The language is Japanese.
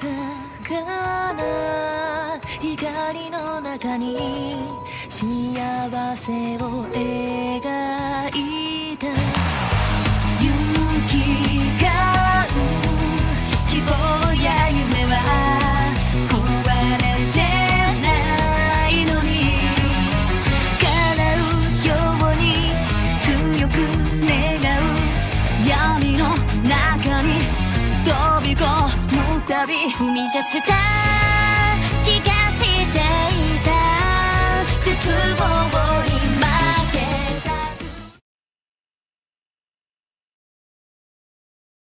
かな光の中に幸せを得むたび踏み出した。気がしていた。